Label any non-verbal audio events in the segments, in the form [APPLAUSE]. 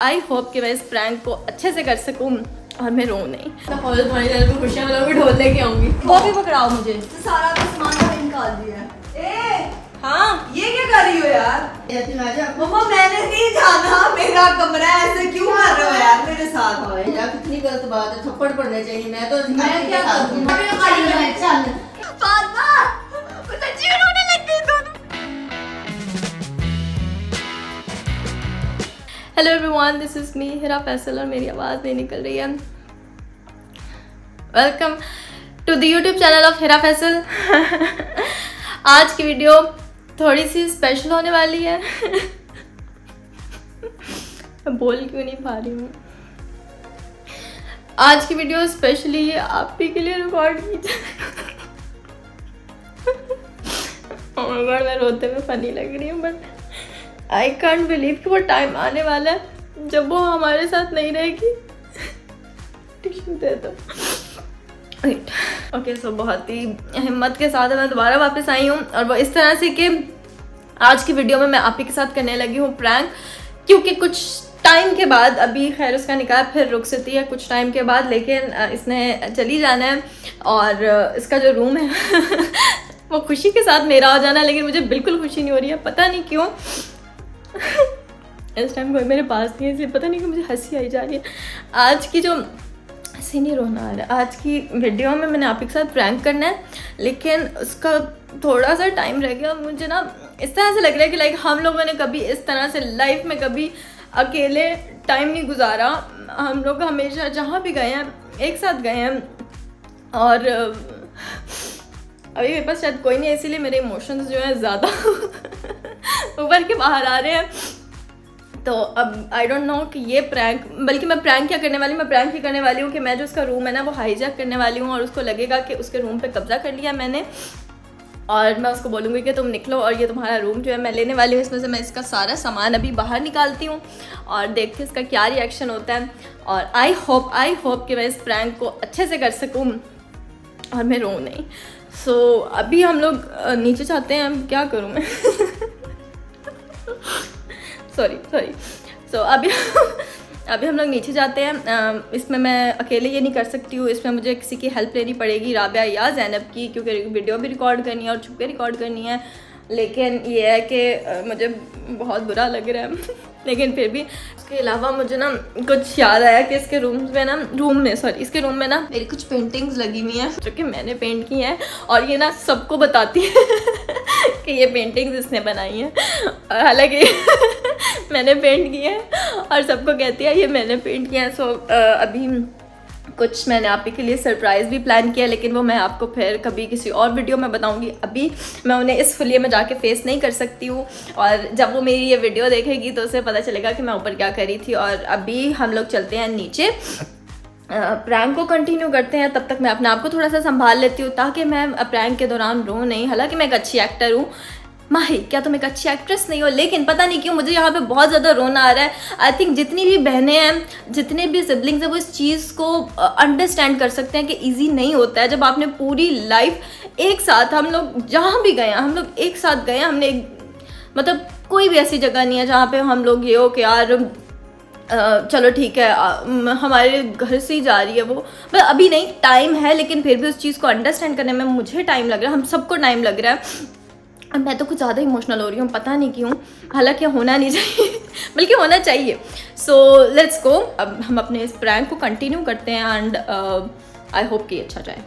I hope कि मैं इस प्रैंक को अच्छे से कर सकूँ और मैं रो नहीं। तुम्हारी तरफ़ को खुशियाँ मतलब ढोल लेके आऊँगी। वो भी पकड़ाओ मुझे। तो सारा तो सामान निकाल दिया ए हाँ। ये क्या कर रही हो यार? मम्मा मैंने नहीं जाना। मेरा कमरा ऐसे क्यों कर रहे हो यार मेरे साथ? यार कितनी गलत बात है। थप्पड़ पड़ने चाहिए। मैं तो मैं क्या करूँ? Hello everyone this is me Hira Faisal और मेरी आवाज़ नहीं निकल रही है। Welcome to the YouTube channel of Hira Faisal आज की वीडियो थोड़ी सी स्पेशल होने वाली है। बोल क्यों नहीं पा रही हूँ। आज की वीडियो स्पेशली आप ही के लिए रिकॉर्ड की जाए [LAUGHS] मैं रोते हुए फनी लग रही हूँ बट आई कांट बिलीव कि वो टाइम आने वाला है, जब वो हमारे साथ नहीं रहेगी। टिश्यू दे दो ओके सो बहुत ही हिम्मत के साथ मैं दोबारा वापस आई हूँ, और वो इस तरह से कि आज की वीडियो में मैं आप ही के साथ करने लगी हूँ प्रैंक क्योंकि कुछ टाइम के बाद, अभी खैर उसका निकाह फिर रुक सकती है कुछ टाइम के बाद, लेकिन इसने चली जाना है, और इसका जो रूम है, [LAUGHS] वो खुशी के साथ मेरा आ जाना है, लेकिन मुझे बिल्कुल खुशी नहीं हो रही है, पता नहीं क्यों। इस टाइम कोई मेरे पास नहीं है, इसलिए पता नहीं कि मुझे हँसी आई जा रही है। आज की जो हँसी नहीं रोना आ रहा आज की वीडियो में मैंने आप के साथ प्रैंक करना है, लेकिन उसका थोड़ा सा टाइम रह गया मुझे ना इस तरह से लग रहा है कि लाइक हम लोगों ने कभी इस तरह से लाइफ में कभी अकेले टाइम नहीं गुजारा। हम लोग हमेशा जहाँ भी गए हैं, एक साथ गए हैं और अभी मेरे पास शायद कोई नहीं है, इसीलिए मेरे इमोशंस जो हैं ज़्यादा [LAUGHS] ऊपर के बाहर आ रहे हैं। तो अब आई डोंट नो कि ये प्रैंक बल्कि मैं प्रैंक क्या करने वाली मैं प्रैंक ही करने वाली हूँ कि मैं जो उसका रूम है ना वो हाईजैक करने वाली हूँ और उसको लगेगा कि उसके रूम पे कब्जा कर लिया मैंने। और मैं उसको बोलूँगी कि तुम निकलो और ये तुम्हारा रूम जो है मैं लेने वाली हूँ इसमें से मैं इसका सारा सामान अभी बाहर निकालती हूँ। और देखती हूँ इसका क्या रिएक्शन होता है। और आई होप आई होप कि मैं इस प्रैंक को अच्छे से कर सकूँ और मैं रो नहीं। सो so, अभी हम लोग नीचे चाहते हैं क्या करूँ मैं? [LAUGHS] सॉरी सॉरी सो अभी [LAUGHS] अभी हम लोग नीचे जाते हैं। इसमें मैं अकेले ये नहीं कर सकती हूँ। इसमें मुझे किसी की हेल्प लेनी पड़ेगी, राबिया या जैनब की, क्योंकि वीडियो भी रिकॉर्ड करनी है और छुप के रिकॉर्ड करनी है। लेकिन ये है कि मुझे बहुत बुरा लग रहा है। [LAUGHS] लेकिन फिर भी इसके अलावा मुझे ना कुछ याद आया कि इसके रूम में ना रूम में सॉरी इसके रूम में ना मेरी कुछ पेंटिंग्स लगी हुई हैं, जो कि मैंने पेंट की हैं, और ये ना सबको बताती है [LAUGHS] कि ये पेंटिंग्स इसने बनाई हैं। हालाँकि [LAUGHS] मैंने पेंट की है और सबको कहती है, ये मैंने पेंट किया है। सो अभी कुछ मैंने आप ही के लिए सरप्राइज़ भी प्लान किया, लेकिन वो मैं आपको फिर कभी किसी और वीडियो में बताऊँगी। अभी मैं उन्हें इस फुलिये में जाके फेस नहीं कर सकती हूँ, और जब वो मेरी ये वीडियो देखेगी तो उसे पता चलेगा कि मैं ऊपर क्या करी थी। और अभी हम लोग चलते हैं नीचे। प्रैंक को कंटिन्यू करते हैं, तब तक मैं अपने आप को थोड़ा सा संभाल लेती हूँ, ताकि मैं प्रैंक के दौरान रो नहीं। हालाँकि मैं एक अच्छी एक्टर हूँ माही क्या तुम एक अच्छी एक्ट्रेस नहीं हो? लेकिन पता नहीं क्यों मुझे यहाँ पे बहुत ज़्यादा रोना आ रहा है। आई थिंक जितनी भी बहनें हैं, जितने भी सिबलिंग्स हैं, वो इस चीज़ को अंडरस्टैंड कर सकते हैं कि इजी नहीं होता है। जब आपने पूरी लाइफ एक साथ हम लोग जहाँ भी गए हम लोग एक साथ गए हमने एक मतलब कोई भी ऐसी जगह नहीं है जहाँ पे हम लोग ये हो कि यार चलो ठीक है हमारे घर से ही जा रही है वो। मतलब अभी नहीं टाइम है, लेकिन फिर भी उस चीज़ को अंडरस्टैंड करने में मुझे टाइम लग रहा है, हम सबको टाइम लग रहा है। अब मैं तो कुछ ज़्यादा इमोशनल हो रही हूँ पता नहीं क्यों। हालाँकि होना नहीं चाहिए [LAUGHS] बल्कि होना चाहिए। सो लेट्स गो अब हम अपने इस प्रैंक को कंटिन्यू करते हैं एंड आई होप कि अच्छा जाए।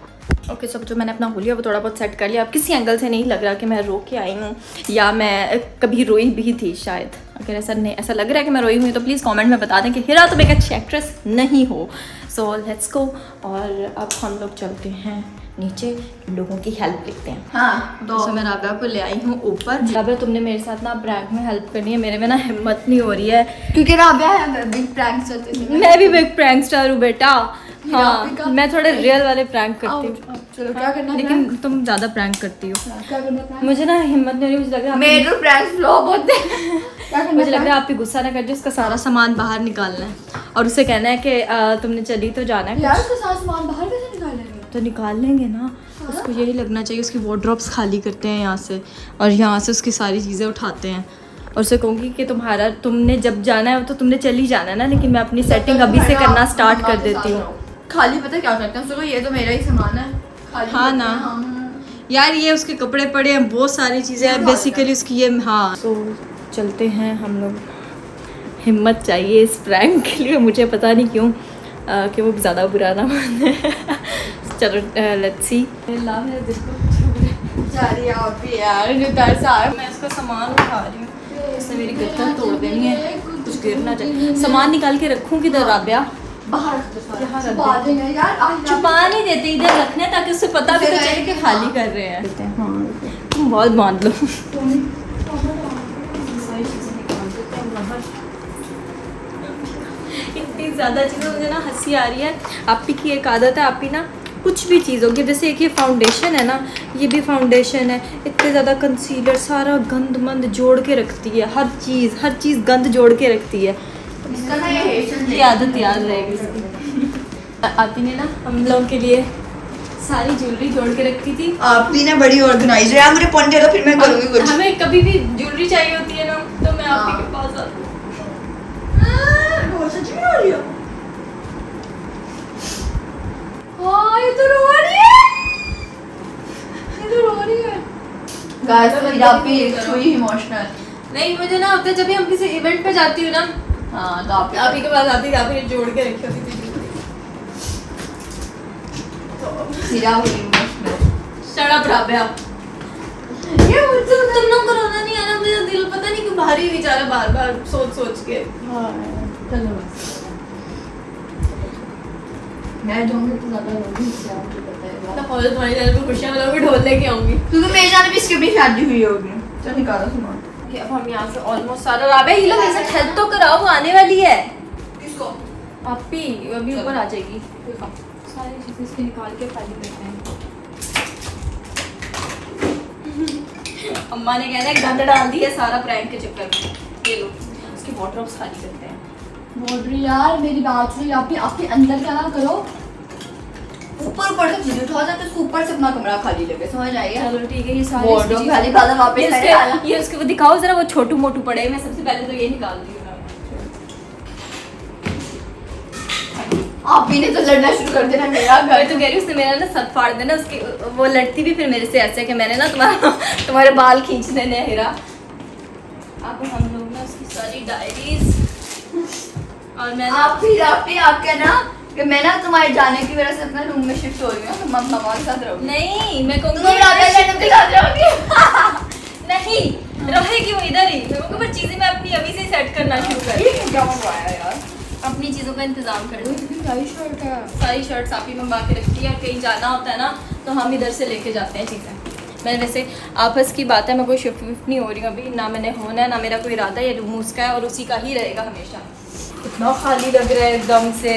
ओके okay, सब जो मैंने अपना होलिया वो थोड़ा बहुत सेट कर लिया। अब किसी एंगल से नहीं लग रहा कि मैं रो के आई हूँ या मैं कभी रोई भी थी शायद। अगर ऐसा नहीं ऐसा लग रहा है कि मैं रोई हुई तो प्लीज़ कमेंट में बता दें कि हिरा तुम एक अच्छी एक्ट्रेस नहीं हो। सो लेट्स गो और अब हम लोग चलते हैं। नीचे लोगों की हेल्प लिखते हैं। हाँ तो मैं राबिया को ले आई हूँ ऊपर। राबिया तुमने मेरे साथ ना प्रैंक में हेल्प करनी है मेरे में ना हिम्मत नहीं हो रही है। क्योंकि राबिया है बिग प्रैंक मैं भी बिग प्रैंक स्टार हूँ बेटा। हाँ मैं थोड़े रियल वाले प्रैंक करती हूँ। चलो क्या करना लेकिन तुम ज़्यादा प्रैंक करती हो। हाँ, मुझे ना हिम्मत नहीं हो रही मुझे लग रहा है मेरे प्रैंक फ्लॉप होते हैं। [LAUGHS] मुझे लग रहा है आप भी गुस्सा ना कर जो उसका सारा सामान बाहर निकालना है। और उसे कहना है कि तुमने चली तो जाना है यार उसका सारा सामान बाहर कैसे तो निकाल लेंगे ना उसको। यही लगना चाहिए उसकी वार्ड्रॉप्स खाली करते हैं यहाँ से और यहाँ से उसकी सारी चीज़ें उठाते हैं। और उसे कहूँगी कि तुम्हारा तुमने जब जाना है तो तुमने चली जाना है ना लेकिन मैं अपनी सेटिंग अभी से करना स्टार्ट कर देती हूँ। खाली पता क्या करते हैं? उसको ये तो मेरा ही सामान है हाँ ना। यार ये उसके कपड़े पड़े हैं बहुत सारी चीज़ें हैं बेसिकली उसकी ये हाँ। तो चलते हैं हम लोग हिम्मत चाहिए इस प्रैंक के लिए मुझे पता नहीं क्यों कि वो ज़्यादा बुरा ना माने। चलो लेट्स सी लाभ है देखो बेचारी आप भी यार जो तरस आ रहा मैं इसका सामान उठा रही हूँ। इसने मेरी गर्दन तोड़ देनी है। कुछ गिर ना जाए। सामान निकाल के रखूँ किधर राबिया? बाहर। रख दो। सारा। यहाँ रख छुपा यार आज नहीं देते इधर रखने ताकि उसे पता भी तो चले कि खाली कर रहे हैं। हाँ। तुम बहुत मान लो। इतनी ज़्यादा चीज़ें मुझे ना हँसी आ रही है। आपी की एक आदत है आपी ना। कुछ भी चीज़ होगी। जैसे एक ये फाउंडेशन है ना ये भी फाउंडेशन है। इतने ज़्यादा कंसीलर सारा गंद मंद जोड़ के रखती है। हर चीज़ हर चीज़ गंद जोड़ के रखती है। इसका ना ये आदत याद रहेगी इसकी। आपी ने ना हम लोगों के लिए सारी ज्वेलरी जोड़ के रखी थी। आप भी ना बड़ी ऑर्गेनाइज है। मुझे पॉइंट दे दो फिर मैं करूँगी कुछ। हमें कभी भी ज्वेलरी चाहिए होती है ना तो मैं आपके हाँ। पास आती हूँ। वो सच में हो रही है हाँ ये तो रो रही है ये तो रो रही है गाइस तो आप भी इमोशनल नहीं मुझे ना होता जब भी हम किसी इवेंट पे जाती हूँ ना हाँ तो आप आप ही के पास आती आप ही जोड़ के रखी होती ये मुझे तुम लोग कोरोना नहीं आना मुझे दिल पता नहीं क्यों भारी बेचारा बार बार सोच सोच के। हाँ चलो बस। मैं जाऊँगी तो ज़्यादा लोग आपको पता है। तो और तुम्हारी दिल में खुशियाँ ढोल लेके आऊँगी। क्योंकि मेरे जाने भी इसके भी शादी हुई होगी। चल निकालो सामान। कि अब हम यहाँ से ऑलमोस्ट सारा राबिया ये लोग ऐसे हेल्प तो कराओ वो आने वाली है। किसको आप अभी ऊपर आ जाएगी। सारी चीज़ें इसके निकाल के खाली करते हैं। [LAUGHS] अम्मा ने कहना है गंद डाल दी है सारा प्रैंक के चक्कर में। ये लो उसकी वाटर खाली करते हैं। बोल रही यार मेरी बात सुनी आप भी आपके अंदर का ना करो। ऊपर ऊपर से चीज़ें उठाओ ताकि उसको ऊपर से अपना कमरा खाली लगे समझ है? चलो ठीक है ये सारी Wardrobe इसकी खाली चीज़ें- वापस ये उसके- ये उसके वो दिखाओ जरा वो छोटू मोटू पड़े हैं। मैं सबसे पहले तो ये निकाल दी आप भी ने तो लड़ना शुरू कर देना मेरा घर। तो कह रही उसने मेरा ना सर फाड़ देना उसकी वो लड़ती भी फिर मेरे से ऐसे कि मैंने ना तुम्हारा तुम्हारे बाल खींच देने हीरा। अब हम लोग ना उसकी सारी डायरीज और मैं आप भी आप भी आप कहना कि मैं ना तुम्हारे जाने की वजह से अपना रूम में शिफ्ट हो रही हूँ तुम अब हमारे साथ रहोगे। नहीं मैं तुम कहूँगी के साथ रहोगी। [LAUGHS] नहीं रहेगी वो इधर ही। मैं कहूँगी पर चीज़ें मैं अपनी अभी से सेट करना शुरू कर ये क्या मंगवाया यार? अपनी चीज़ों का इंतज़ाम कर लूँ सारी शर्ट है। सारी शर्ट्स आप ही मंगवा के रखती है और कहीं जाना होता है ना तो हम इधर से लेके जाते हैं चीज़ें। मैं वैसे आपस की बात है मैं कोई शिफ्ट विफ्ट नहीं हो रही हूँ अभी। ना मैंने होना है ना मेरा कोई इरादा है ये रूम उसका है और उसी का ही रहेगा हमेशा। इतना खाली लग रहा है एकदम से।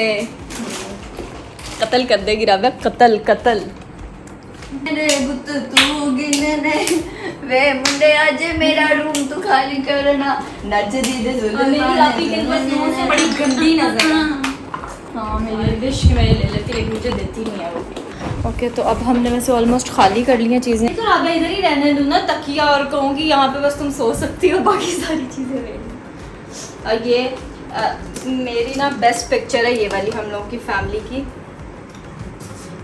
कत्ल कर देगी राबिया कत्ल कत्ल। मेरे गुत तू गिनने वे मुंडे आज मेरा रूम तू खाली करना। नच दी दे और मेरी राबी के बस मुँह से बड़ी गंदी नज़र है। हाँ। मेरी डिश मैं ले लेती है मुझे देती नहीं है वो। ओके तो अब हमने वैसे ऑलमोस्ट खाली कर ली हैं चीज़ें। तो राबिया इधर ही रहने दूँ ना तकिया और कहूँ कि यहाँ पे बस तुम सो सकती हो बाकी सारी चीज़ें मेरी। और ये अ, मेरी ना बेस्ट पिक्चर है ये वाली हम लोगों की फैमिली की।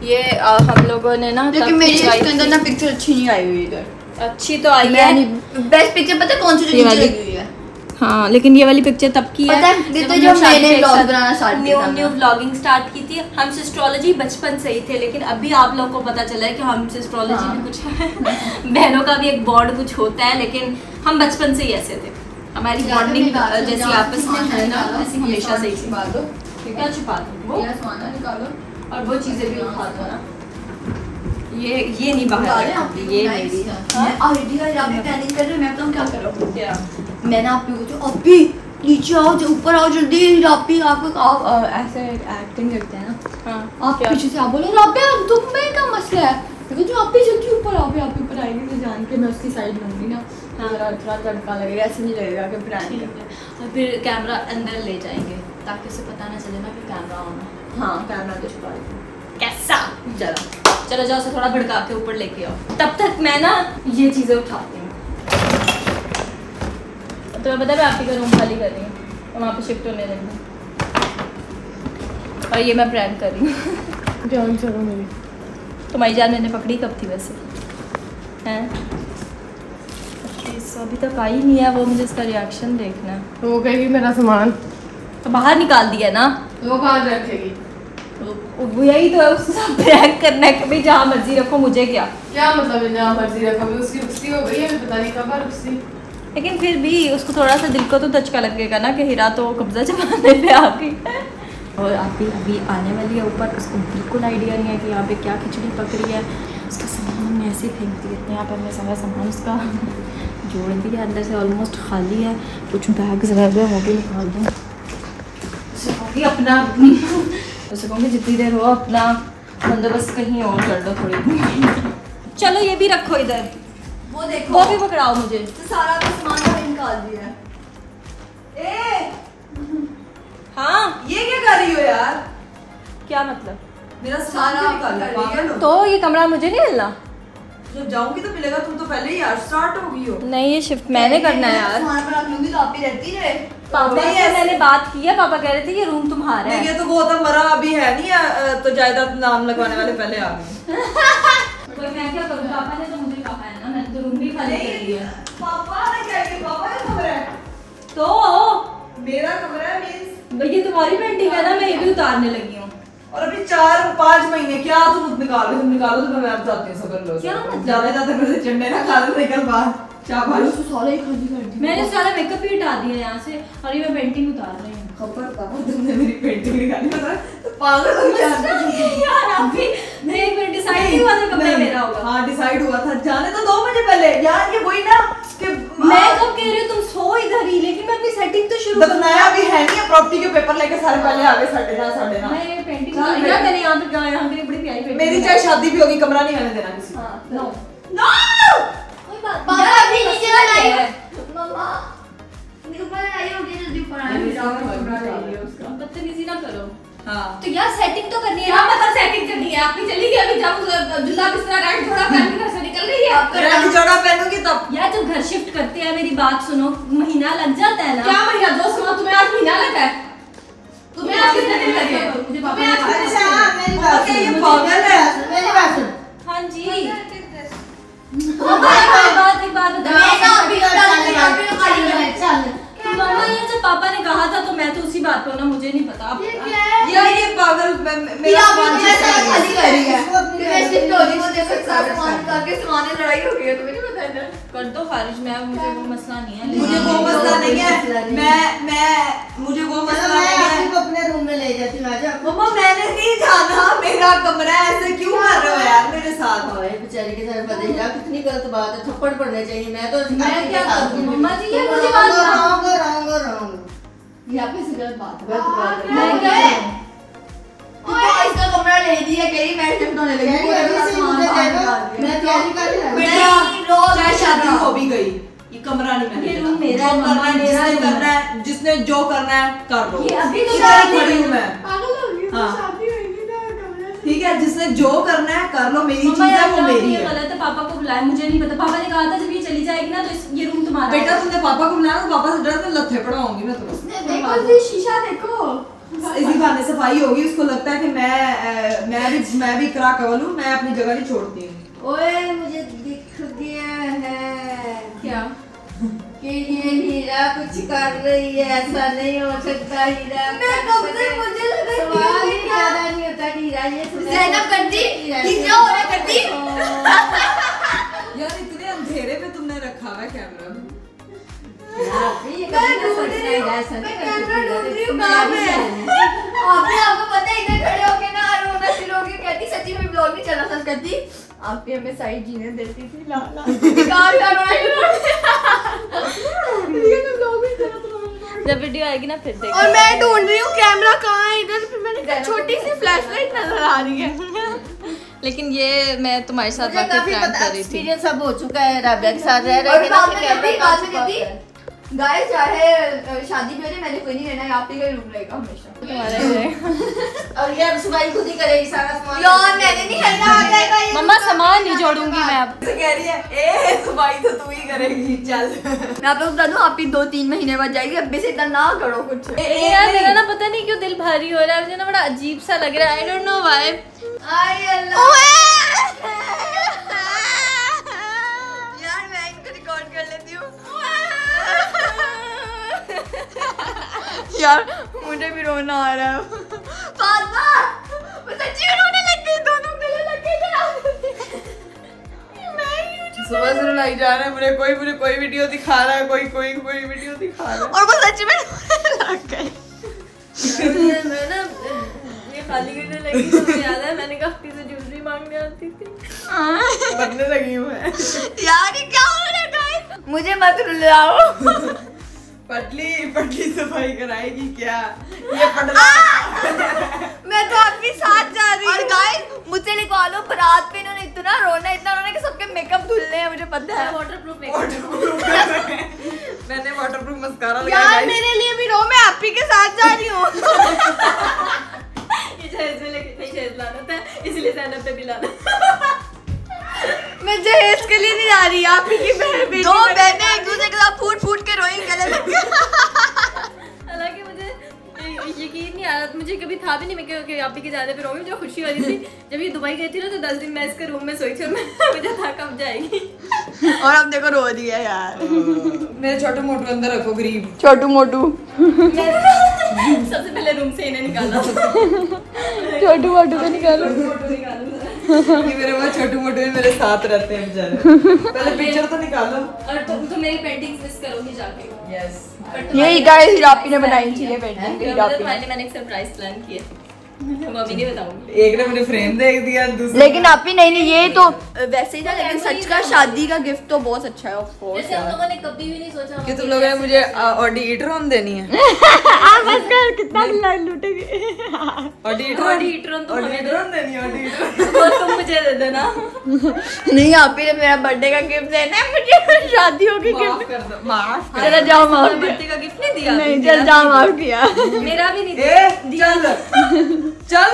ये अ, हम लोगों ने ना लेकिन मेरी इसके अंदर ना पिक्चर अच्छी नहीं आई हुई इधर। अच्छी तो आई है। बेस्ट पिक्चर पता है कौन सी जो लगी हुई है? हाँ लेकिन ये वाली पिक्चर तब की पता है, तो जब मैंने vlog बनाना किया न्यू था न्यू मैं। व्लॉगिंग स्टार्ट की थी। हम एस्ट्रोलॉजी बचपन से ही थे लेकिन अभी आप लोगों को पता चला है कि हम एस्ट्रोलॉजी हाँ। भी कुछ है। [LAUGHS] बहनों का भी एक बॉन्ड कुछ होता है लेकिन हम बचपन से ही ऐसे थे। हमारी बॉन्डिंग जैसी आपस में है ना ऐसी हमेशा से ही छुपा दो? क्या छुपा दो? वो? निकालो। और वो चीज़ें भी दो ना। ये ये नहीं बाहर निकाले रखूँगी, आप ये मेरी। है? हाँ? ऑलरेडी का आप प्लानिंग कर रहे हो मैं बताऊँ क्या करो क्या? मैंने आप भी कुछ अब भी नीचे आओ जो ऊपर आओ जल्दी आप आपको आप ऐसे एक्टिंग करते हैं ना। हाँ आप पीछे से आप बोलो राबिया तुम में क्या मसला है? देखो जो आप भी जल्दी ऊपर आओ आप ऊपर आएँगे तो जान के मैं उसकी साइड लूँगी ना। हाँ। थोड़ा थोड़ा तड़का लगेगा ऐसे नहीं लगेगा कि प्लान और फिर कैमरा अंदर ले जाएँगे ताकि उसे पता ना चले ना कि कैमरा ऑन है। हाँ। कैमरा तो छुपा कैसा? चलो। चलो जाओ उसे थोड़ा भड़का के ऊपर लेके आओ। तब तक मैं ना ये चीज़ें उठाती हूँ। तो मैं पता है मैं का रूम खाली कर रही हूँ और वहाँ पे शिफ्ट होने लगी और ये मैं प्रैंक कर रही हूँ। जान चलो मेरी। तुम्हारी जान मैंने पकड़ी कब थी वैसे? हैं? अभी तक आई नहीं है वो मुझे इसका रिएक्शन देखना है। वो कहेगी मेरा सामान। तो बाहर निकाल दिया ना? वो कहाँ रखेगी। यही तो है उसके साथ प्रैंक करना है कि भाई जहाँ मर्ज़ी रखो मुझे क्या? क्या मतलब है जहाँ मर्ज़ी रखोगे उसकी रुस्ती हो गई है पता नहीं कब है रुस्ती। लेकिन फिर भी उसको थोड़ा सा दिल को तो धचका लगेगा ना कि हीरा तो कब्जा जमाने पे आ गई। और आप अभी अभी आने वाली है ऊपर उसको बिल्कुल आइडिया नहीं है कि यहाँ पे क्या खिचड़ी पक रही है। उसका सामान हमने ऐसे ही फेंक दिया यहाँ पर हमने सारा सामान उसका जोड़ दिया अंदर से ऑलमोस्ट खाली है। कुछ बैग्स रह गए वो भी निकाल दूँ अपना उसे कहूँगी जितनी देर हो अपना बंदोबस्त कहीं और कर दो थोड़ी। देर चलो ये भी रखो इधर। वो देखो। वो भी पकड़ाओ मुझे। तो सारा का सामान मैंने निकाल दिया ए! हाँ। ये क्या कर रही हो यार? क्या मतलब? मेरा सारा निकाल कर रही है। पागल तो ये कमरा मुझे नहीं हिलना जब जाऊँगी तो मिलेगा तुम तो पहले ही यार स्टार्ट हो गई हो। नहीं ये शिफ्ट मैंने करना है यार। सामान पर रख लूँगी तो आप ही रहती रहे। पापा नहीं, से मैंने बात की है पापा कह रहे थे ये रूम तुम्हारा है। ये तो गौतम मरा अभी है नहीं तो जायदाद नाम लगवाने वाले पहले आ गए। [LAUGHS] तो मैं क्या करूँ? पापा ने तो मुझे कहा है ना मैंने तो रूम भी खाली कर दिया। पापा ने क्या किया पापा का कमरा है। तो? मेरा कमरा है मींस ये तुम्हारी पेंटिंग है ना मैं ये भी उतारने लगी हूँ। और अभी चार पाँच महीने क्या तुम निकालो तुम निकालो तो मैं जाती हूँ सब लोग क्या? ज़्यादा ज़्यादा चंडे ना खा दे निकल बाहर। शाबाश तो सारा ही खाली कर दिया। मैंने सारा मेकअप भी हटा दिया यहाँ से और ये मैं पेंटिंग उतार रही हूँ। खबर था तुमने मेरी पेंटिंग निकाली पता तो पागल हो गया यार अभी मैं एक मिनट डिसाइड नहीं हुआ था कमरा नहीं, मेरा होगा। हाँ डिसाइड हुआ था। जाने तो दो बजे पहले यार ये वही ना कि मैं कब कह रही हूँ तुम सो इधर ही लेकिन मैं अपनी सेटिंग तो शुरू दफनाया भी है नहीं प्रॉपर्टी के पेपर लेके सारे पहले आ गए साढ़े ना साढ़े ना। मैं पेंटिंग यार मैंने यहाँ पे यहाँ पे बड़ी प्यारी पेंटिंग मेरी चाहे शादी भी होगी कमरा नहीं आने देना किसी। हाँ नो नो यार, अभी नीचे लड़ाई मम्मा ऊपर लड़ाई हो गई जल्दी ऊपर ले लिया उसका बदतमीजी ना करो हाँ तो यार सेटिंग तो करनी है ना मतलब सेटिंग करनी है आपकी चली गई अभी जब जुल्ला बिस्तरा रेड थोड़ा पहन के घर से निकल रही है आपका रेड जोड़ा पहनूँगी तब यार जब घर शिफ्ट करते हैं मेरी बात सुनो महीना लग जाता है ना क्या महीना दो सौ तुम्हें आज महीना लगा है तुम्हें आज कितने दिन लगे मुझे तुम्हें आज पापा ने कहा- मेरी बात सुन, ये पागल है मेरी बात सुन हाँ जी पापा, ना कहा था तो मैं तो उसी बात पर ना मुझे नहीं पता यार ये पागल मेरा। खाली कर रही है हो हूँ सामान करके सामान लड़ाई हो गई है तो है कर दो खारिज में मुझे वो मसला नहीं है। मुझे वो मसला नहीं है। मैं मैं मुझे वो मसला नहीं है। आपको अपने रूम में ले जाती हूँ मम्मा मैंने नहीं जाना। मेरा कमरा ऐसे क्यों कर रहे हो यार मेरे साथ? हाय बेचारी के साथ पता है कितनी गलत बात है। थप्पड़ पड़ने चाहिए मैं तो मैं क्या करूँ? मम्मा जी, ये मुझे बात रहोगे, रहोगे, रहोगे। ये आपकी गलत बात है। गलत बात है। मैं क्या मैं शिफ्ट होने लगी पूरे सामान। मैं तैयारी कर रही हूँ। बेटा रोज शादी हो। भी गई। ये कमरा नहीं मैंने ये रूम मेरा जो है, करना है, जिसने करना है जिसने जो करना है कर लो ये अभी तो खड़ी हूँ। मैं। पागल हो गई। शादी होगी ना कमरे से। ठीक है जिसने जो करना है कर लो। मेरी चीज़ है वो मेरी है। गलत है? पापा को बुलाया मुझे नहीं पता। पापा ने कहा था जब ये चली जाएगी ना तो ये रूम तुम्हारा बेटा। तुमने पापा को बुलाया तो पापा से डर मैं लथे पड़ाऊँगी मैं तुम्हें देखो शीशा देखो। इसी बहाने सफ़ाई होगी उसको लगता है कि मैं अ, मैं भी मैं भी करा कवल हूँ मैं अपनी जगह नहीं छोड़ती हूँ। ओए मुझे दिख गया है। क्या? कि ये हीरा कुछ कर रही है ऐसा नहीं हो सकता हीरा। मैं कब से मुझे लगा सवाल ही पैदा नहीं होता कि हीरा ये सुने। जैनब कर ये क्या हो रहा कर दी? [LAUGHS] यार इतने अंधेरे में तुमने रखा हुआ है कैमरा आपको हमें साइड जीने देती थी ला ला जब वीडियो आएगी ना फिर देख और मैं ढूंढ रही हूँ कैमरा कहाँ है इधर फिर मैंने छोटी सी फ्लैशलाइट नज़र आ रही है लेकिन ये मैं तुम्हारे साथ पता कर रही थी। एक्सपीरियंस अब हो। चुका है राबिया के साथ रह रहे चाहे शादी भी हो जाए मैंने कोई नहीं रहना है आप ही का रूम रहेगा हमेशा। तुम्हारा ही रहेगा। [LAUGHS] और ये अब खुद ही करेगी सारा सामान। यार मैंने नहीं करना आ जाएगा ये मम्मा सामान नहीं जोड़ूँगी मैं अब। तो कह रही है ए तो तू ही करेगी चल। मैं आप लोग बता दूँ आप ही दो तीन महीने बाद जाएगी अभी से इतना ना करो कुछ। यार मेरा ना पता नहीं क्यों दिल भारी हो रहा है मुझे ना बड़ा अजीब सा लग रहा है। I don't know why I Allah. मुझे कोई मुझे कोई वीडियो दिखा रहा है कोई कोई कोई वीडियो दिखा रहा है। और वो सच्ची में लग मैं ना ये खाली करने लगी तो मुझे याद है? मैंने कहा से ज्वेलरी मांगने आती थी। है बनने लगी हूँ मैं। यार ये क्या हो रहा है मुझे मत रुलाओ। पटली पटली सफ़ाई कराएगी क्या? ये पटला मैं तो आपके साथ और गाइस मुझसे लिखवा लो बारात पे इन्होंने इतना रोना इतना रोना कि सबके मेकअप धुलने हैं मुझे पता है। वाटरप्रूफ मेकअप मैंने वाटरप्रूफ मस्कारा लगाया यार मेरे लिए भी रो मैं आप ही के साथ जा रही हूँ। ये जहेज में लेके नहीं जहेज लाना था इसलिए सैनब पे भी लाना। मैं जहेज के लिए नहीं जा रही आप ही की बहन बेटी दो बहनें एक दूसरे के साथ फूट फूट के रोई गले लग मुझे यकीन नहीं आ रहा मुझे कभी था भी नहीं मैं कि- आप ही के जाने पे रहूँगी मुझे खुशी रही थी जब ये दुबई गई थी ना तो दस दिन मैं इसके रूम में सोई थी और मुझे था कब जाएगी। और अब देखो रो रही है यार। [LAUGHS] मेरे छोटे मोटू अंदर रखो गरीब। छोटू मोटू। सबसे पहले रूम से इन्हें निकाला। छोटू मोटू को निकालो। ये मेरे वो छोटू मोटू भी मेरे साथ रहते हैं बेचारे। पहले पिक्चर तो निकालो। और तुम तो मेरी पेंटिंग्स मिस करोगी जाके। यही गाइस हिरापी ने बनाई थी ये वेडिंग फिर हिरापी मैंने एक सरप्राइज़ प्लान किया एक ने मुझे फ्रेम देख दिया दूसरा लेकिन आप ही नहीं नहीं ये तो वैसे ही था लेकिन सच का शादी का गिफ्ट तो बहुत अच्छा है ऑफ़ कोर्स जैसे हम लोगों ने कभी भी नहीं सोचा कि तुम लोगों ने मुझे ऑडी ईटर ऑन देनी है। [LAUGHS] आप बस कर कितना लूटेंगे। ऑडी ईटर Audi E-tron तो ऑडी ऑन देनी है ऑडी [LAUGHS] वो तुम मुझे दे देना। नहीं आप ही ने मेरा बर्थडे का गिफ्ट देना है मुझे के माफ़ गिफ्ट कर दो माफ़ कर चलो जाओ माफ़ बर्थडे का गिफ्ट नहीं दिया नहीं चल जाओ माफ़ किया। मेरा भी नहीं दिया। चल। [LAUGHS] चल।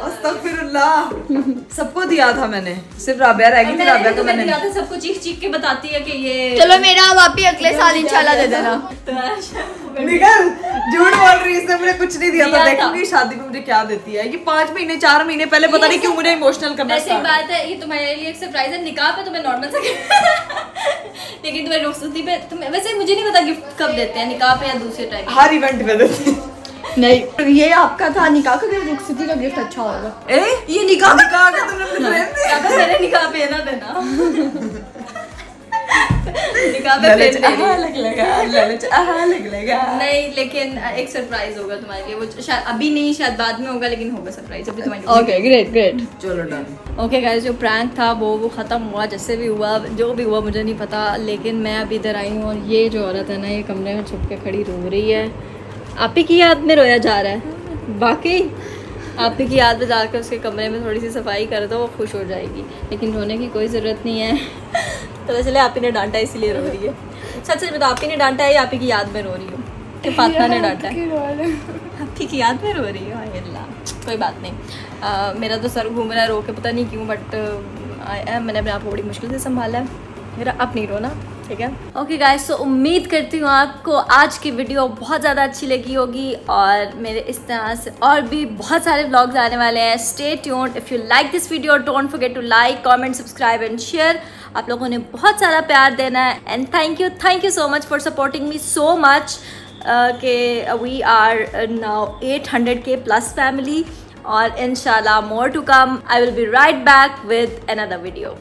अस्तगफिरुल्लाह। सबको दिया था मैंने। सिर्फ़ राबिया रह गई थी राबिया को मैंने दिया था सबको चीख चीख के बताती है कि ये चलो मेरा अब आप ही अगले साल इंशाल्लाह दे देना। निकल झूठ बोल रही है इसने मुझे कुछ नहीं दिया था। देखूँगी शादी में मुझे क्या देती है। ये पाँच महीने चार महीने पहले पता नहीं क्यों मुझे इमोशनल करना वैसे एक बात है ये तुम्हारे लिए एक सरप्राइज़ है। निकाह पे तुम्हें नॉर्मल से लेकिन तुम्हें रुखसती पे वैसे मुझे नहीं पता गिफ्ट कब देते हैं निकाह पे या दूसरे टाइम हर इवेंट पे देती है। नहीं। ये आपका था निकाह का गिफ्ट रुखसती का गिफ्ट अच्छा होगा। ए? ये निकाह निकाह के तुमने दिया अगर मेरे निकाह पे ना। देना निकाह पे लग लेगा ललच आहा लग लेगा। नहीं लेकिन एक सरप्राइज़ होगा तुम्हारे लिए। वो शायद अभी नहीं शायद बाद में होगा लेकिन होगा सरप्राइज़ अभी तुम्हारे ओके ग्रेट ग्रेट चलो डन ओके गाइस जो प्रैंक था वो वो ख़त्म हुआ जैसे भी हुआ जो भी हुआ मुझे नहीं पता लेकिन मैं अभी इधर आई हूँ और ये जो औरत है ना ये कमरे में छुप के खड़ी रो रही है। आप ही की याद में रोया जा रहा है। बाकी आप ही की याद में जाकर उसके कमरे में थोड़ी सी सफ़ाई कर दो, वो खुश हो जाएगी। लेकिन रोने की कोई ज़रूरत नहीं है। [LAUGHS] पता चले आप ही ने डांटा, इसीलिए रो रही है। सच सच बता आप ही ने डांटा है या आप ही की याद में रो रही हूँ? कि फातिमा ने डांटा आप ही की याद में रो रही हो? अल्लाह। कोई बात नहीं। मेरा तो सर घूम रहा है रो के, पता नहीं क्यों बट मैंने अपने आप को बड़ी मुश्किल से संभाला है। मेरा अब नहीं रोना। ठीक है? ओके गाइस तो उम्मीद करती हूँ आपको आज की वीडियो बहुत ज़्यादा अच्छी लगी होगी और मेरे इस तरह से और भी बहुत सारे ब्लॉग्स आने वाले हैं। Stay tuned if you like this video don't forget to like comment subscribe and share आप लोगों ने बहुत सारा प्यार देना है। And thank you thank you so much for supporting me so much के we are now 800 K plus family और inshallah more to come I will be right back with another video.